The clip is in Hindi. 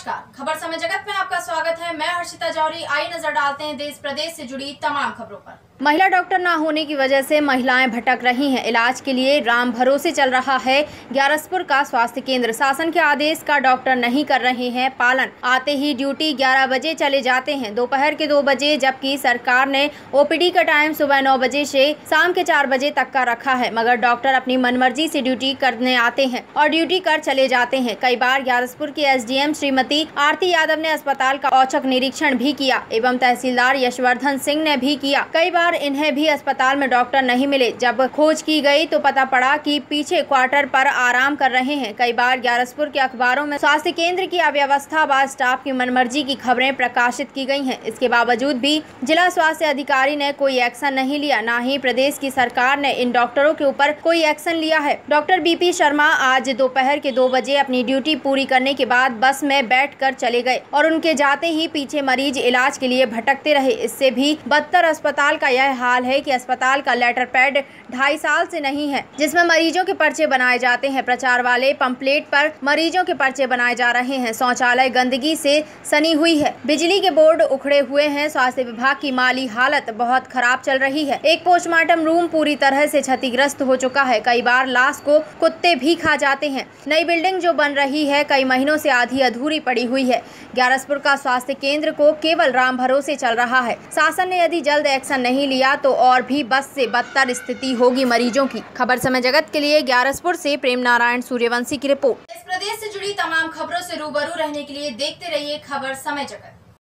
नमस्कार। खबर समय जगत में आपका स्वागत है। मैं हर्षिता जौहरी आई नज़र डालते हैं देश प्रदेश से जुड़ी तमाम खबरों पर। महिला डॉक्टर न होने की वजह से महिलाएँ भटक रही हैं। इलाज के लिए राम भरोसे चल रहा है। ग्यारसपुर का स्वास्थ्य केंद्र शासन के आदेश का डॉक्टर नहीं कर रहे हैं पालन। आते ही ड्यूटी 11 बजे चले जाते हैं। दोपहर के दो बजे, जबकि सरकार ने ओपीडी का टाइम सुबह नौ बजे से शाम के चार बजे तक का रखा है। मगर डॉक्टर अपनी मनमर्जी से ड्यूटी करने आते हैं और ड्यूटी कर चले जाते हैं। कई बार ग्यारसपुर की एसडीएम श्रीमती आरती यादव ने अस्पताल का औचक निरीक्षण भी किया एवं तहसीलदार यशवर्धन सिंह ने भी किया। कई बार इन्हें भी अस्पताल में डॉक्टर नहीं मिले। जब खोज की गई तो पता पड़ा कि पीछे क्वार्टर पर आराम कर रहे हैं। कई बार ग्यारसपुर के अखबारों में स्वास्थ्य केंद्र की अव्यवस्था व स्टाफ की मनमर्जी की खबरें प्रकाशित की गई हैं। इसके बावजूद भी जिला स्वास्थ्य अधिकारी ने कोई एक्शन नहीं लिया। न ही प्रदेश की सरकार ने इन डॉक्टरों के ऊपर कोई एक्शन लिया है। डॉक्टर बीपी शर्मा आज दोपहर के दो बजे अपनी ड्यूटी पूरी करने के बाद बस में बैठ कर चले गए और उनके जाते ही पीछे मरीज़ इलाज के लिए भटकते रहे। इससे भी बदतर अस्पताल का यह हाल है कि अस्पताल का लेटर पैड ढाई साल से नहीं है, जिसमें मरीजों के पर्चे बनाए जाते हैं। प्रचार वाले पंपलेट पर मरीजों के पर्चे बनाए जा रहे हैं। शौचालय गंदगी से सनी हुई है। बिजली के बोर्ड उखड़े हुए हैं। स्वास्थ्य विभाग की माली हालत बहुत खराब चल रही है। एक पोस्टमार्टम रूम पूरी तरह से क्षतिग्रस्त हो चुका है। कई बार लाश को कुत्ते भी खा जाते हैं। नई बिल्डिंग जो बन रही है, कई महीनों से आधी अधूरी पड़ी हुई है। ग्यारसपुर का स्वास्थ्य केंद्र को केवल राम भरोसे चल रहा है। शासन ने यदि जल्द एक्शन नहीं लिया तो और भी बस से बदतर स्थिति होगी मरीजों की। खबर समय जगत के लिए ग्यारसपुर से प्रेम नारायण सूर्यवंशी की रिपोर्ट। इस प्रदेश से जुड़ी तमाम खबरों से रूबरू रहने के लिए देखते रहिए खबर समय जगत।